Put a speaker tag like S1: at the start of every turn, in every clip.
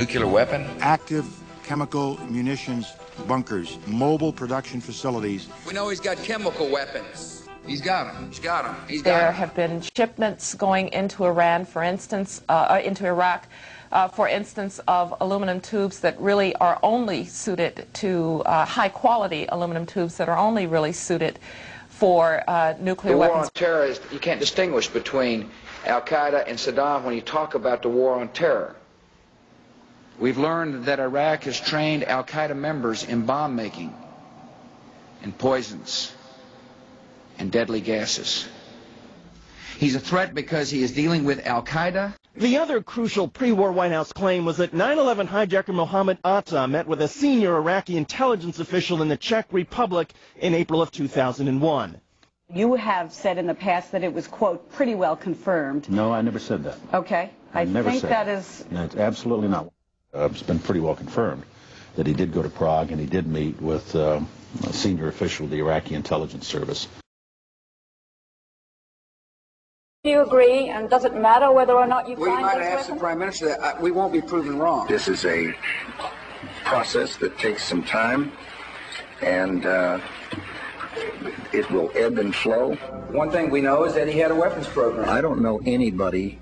S1: Nuclear weapon?
S2: Active chemical munitions bunkers, mobile production facilities.
S1: We know he's got chemical weapons. He's got them. He's got them. He's
S3: there
S1: got them.
S3: have been shipments going into Iran, for instance, uh, uh, into Iraq, uh, for instance, of aluminum tubes that really are only suited to uh, high quality aluminum tubes that are only really suited for uh, nuclear
S1: the
S3: weapons.
S1: war on terror is, you can't distinguish between Al Qaeda and Saddam when you talk about the war on terror. We've learned that Iraq has trained Al Qaeda members in bomb making, and poisons, and deadly gases. He's a threat because he is dealing with Al Qaeda.
S4: The other crucial pre-war White House claim was that 9-11 hijacker Mohammed Atta met with a senior Iraqi intelligence official in the Czech Republic in April of 2001.
S5: You have said in the past that it was, quote, pretty well confirmed.
S6: No, I never said that.
S5: Okay.
S6: I,
S5: I
S6: never
S5: think
S6: said
S5: that is...
S6: No, it's absolutely not. Uh, it's been pretty well confirmed that he did go to Prague and he did meet with uh, a senior official of the Iraqi intelligence service.
S7: Do you agree? And does it matter whether or not you
S1: We
S7: find
S1: might ask the? Prime Minister that. Uh, we won't be proven wrong.
S8: This is a process that takes some time, and uh, it will ebb and flow.
S1: One thing we know is that he had a weapons program.
S8: I don't know anybody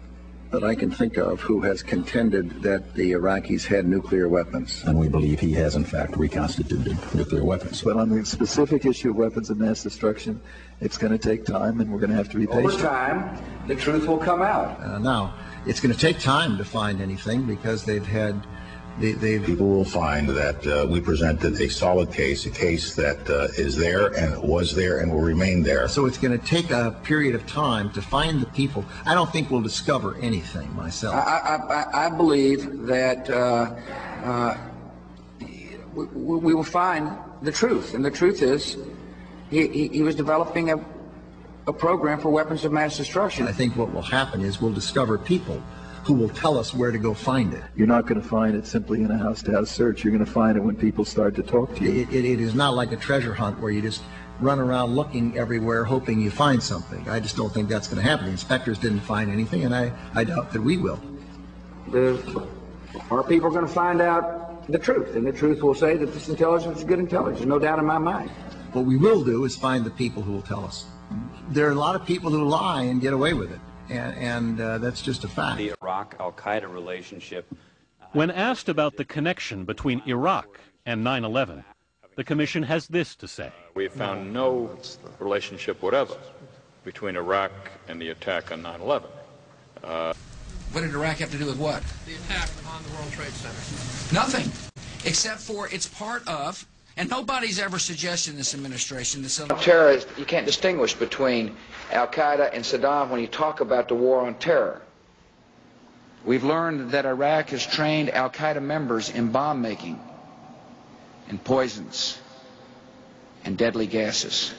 S8: that I can think of who has contended that the Iraqis had nuclear weapons.
S6: And we believe he has, in fact, reconstituted nuclear weapons.
S9: But on the specific issue of weapons of mass destruction, it's going to take time, and we're going to have to be
S1: Over
S9: patient.
S1: time, the truth will come out.
S10: Uh, now, it's going to take time to find anything because they've had, they, they've
S11: People will find that uh, we presented a solid case, a case that uh, is there and was there and will remain there.
S10: So it's going to take a period of time to find the people. I don't think we'll discover anything myself.
S1: I, I, I- I believe that uh, uh, we, we will find the truth, and the truth is he, he, he was developing a, a program for weapons of mass destruction.
S10: I think what will happen is we'll discover people who will tell us where to go find it.
S9: You're not going to find it simply in a house-to-house search. You're going to find it when people start to talk to you.
S10: It, it, it is not like a treasure hunt where you just run around looking everywhere hoping you find something. I just don't think that's going to happen. The inspectors didn't find anything, and I, I doubt that we will.
S1: The, our people are going to find out the truth, and the truth will say that this intelligence is good intelligence. No doubt in my mind.
S10: What we will do is find the people who will tell us. There are a lot of people who lie and get away with it, and, and uh, that's just a fact.
S12: The Iraq Al Qaeda relationship.
S13: When asked about the connection between Iraq and 9 11, the Commission has this to say.
S14: We have found no relationship whatever between Iraq and the attack on 9 11. Uh,
S1: What did Iraq have to do with what?
S15: The attack on the World Trade Center.
S1: Nothing, except for it's part of, and nobody's ever suggested in this administration that terror. You can't distinguish between Al Qaeda and Saddam when you talk about the war on terror. We've learned that Iraq has trained Al Qaeda members in bomb making, and poisons, and deadly gases.